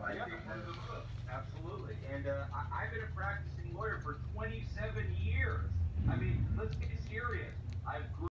I absolutely. And, uh, I, I've been a practicing lawyer for twenty-seven years. I mean, let's get